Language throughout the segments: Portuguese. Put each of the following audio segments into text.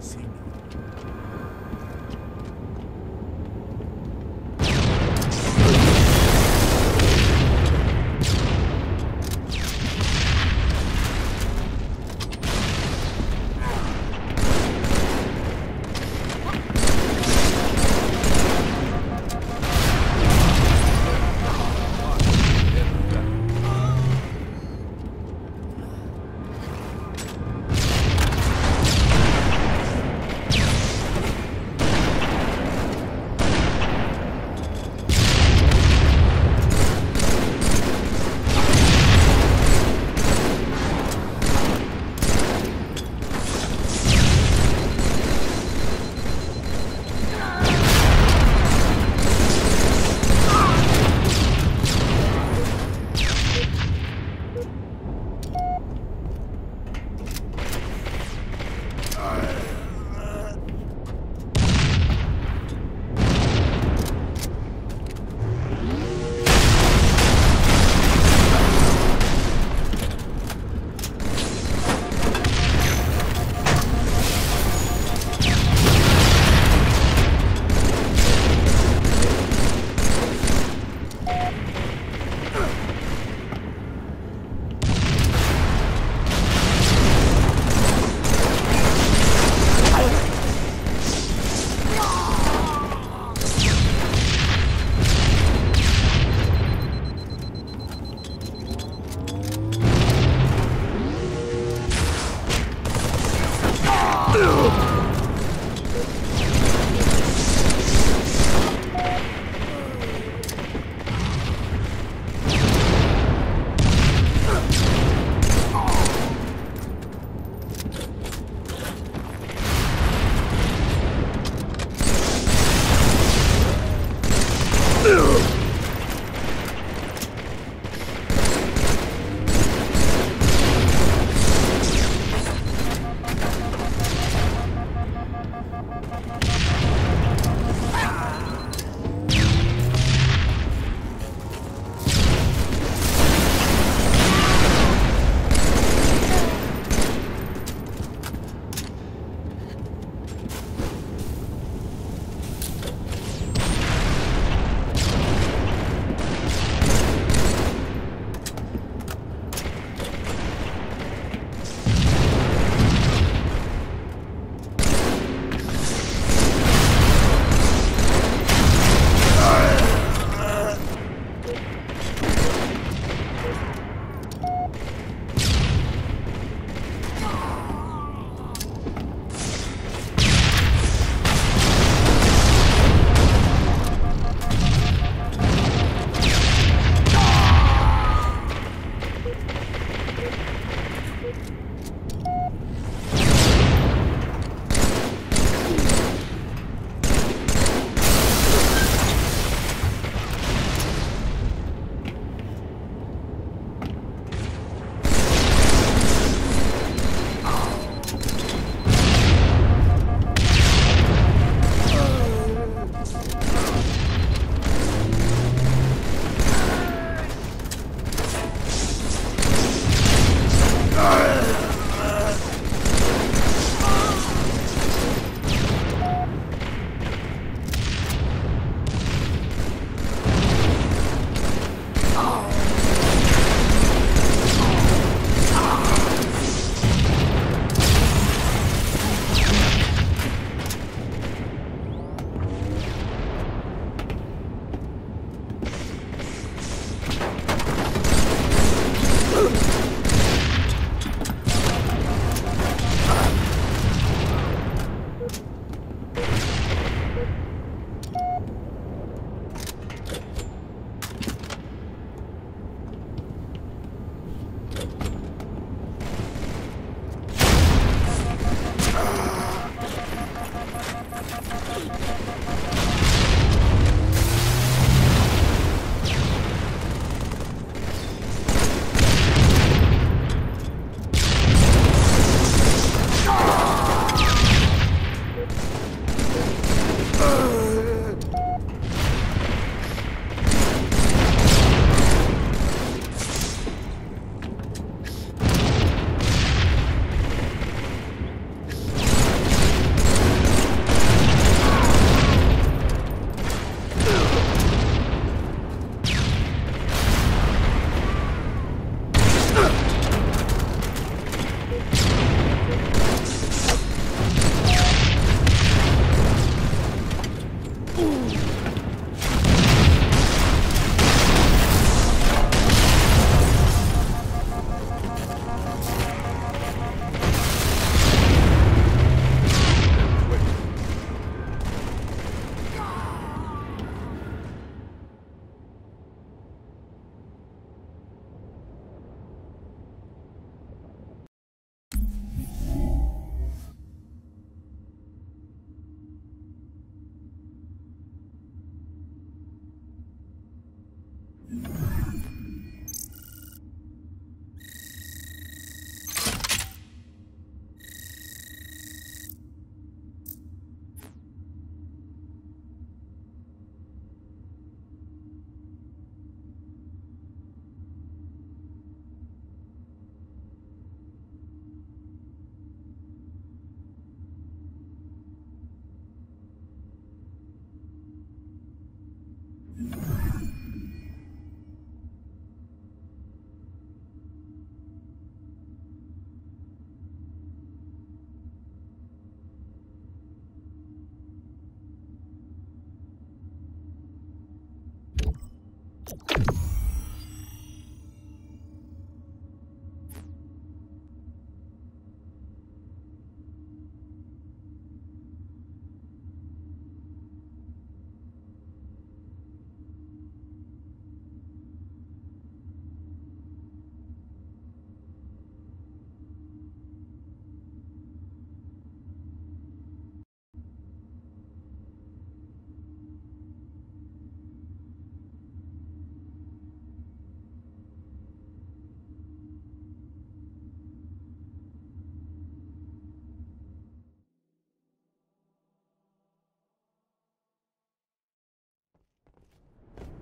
sencillo.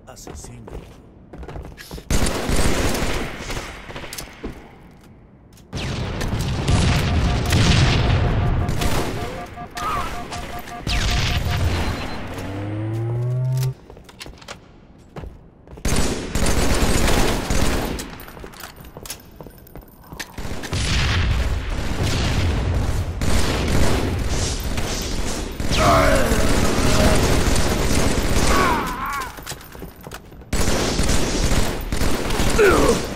asesino. Ugh!